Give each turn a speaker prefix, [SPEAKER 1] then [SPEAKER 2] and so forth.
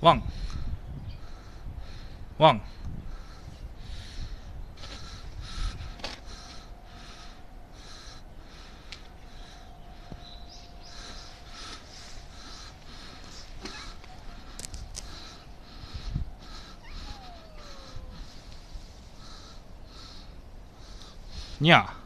[SPEAKER 1] 왕. 왕. 야.